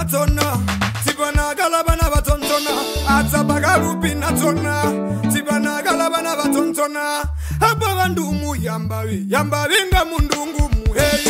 na tsona tsipana kalabana vatsontsona atsabaka lupi na tsona tsipana kalabana vatsontsona apa vandumu yambavi yambavi nga mundungumu heyi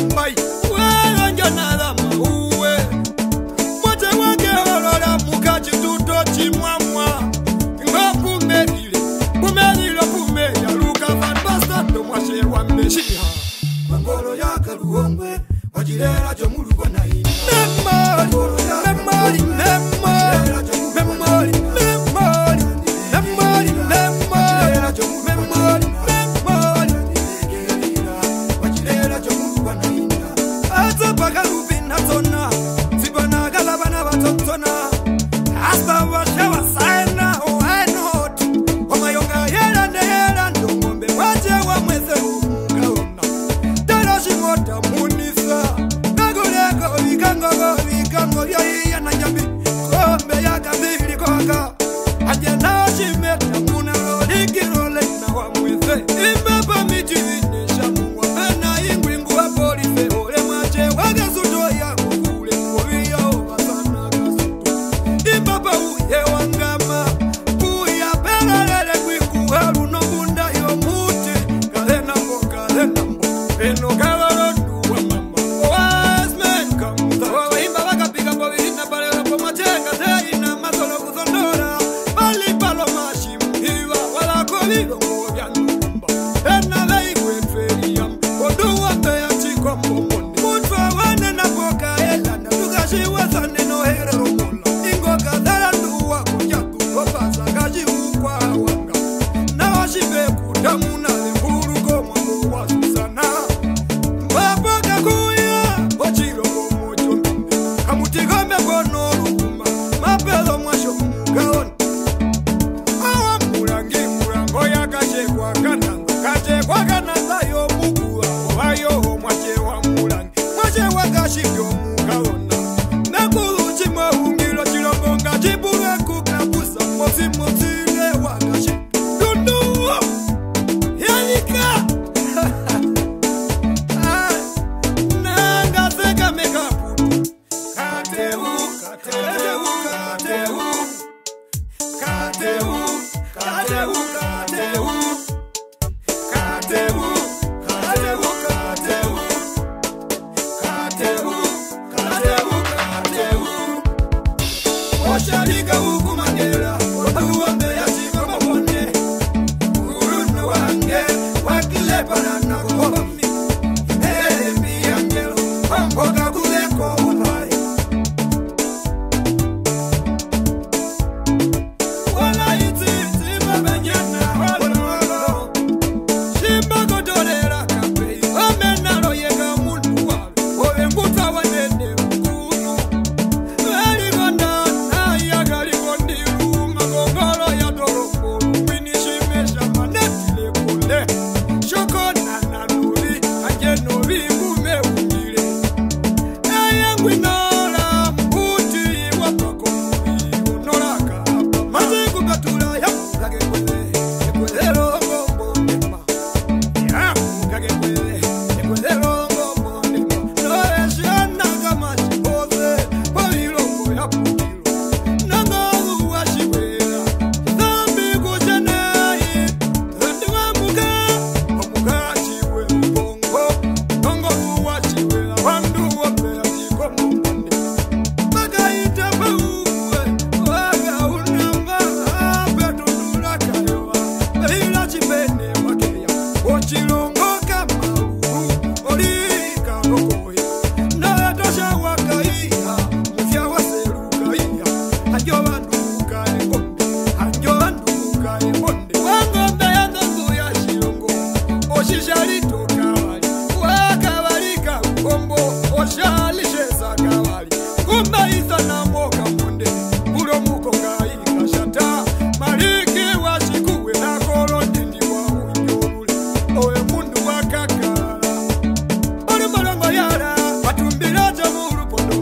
pai uelo yo nada mauwe mote wake olola muka chituto chimwamwa ngo kumelile kumelilo kumeyaluka fanbasato mwashe wa mbeshiha mangolo yakaluhongwe wajilela jomulugwa naini nemali nemali nemali Jorge tá Biomo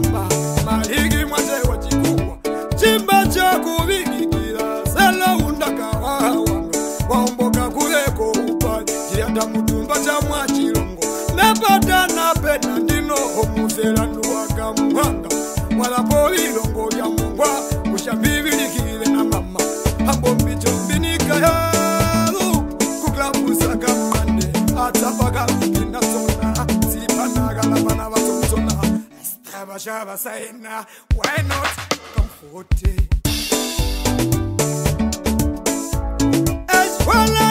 kuomba malingi mwanje wa chikuwa chimba cha kuvigigila selo undakawawanga waomboka kuleko upaji jiyanda mutumba cha mwachilongo napata napena ndino omuzela nduwaka muhanga walapo shaba sayina. Why not come for As well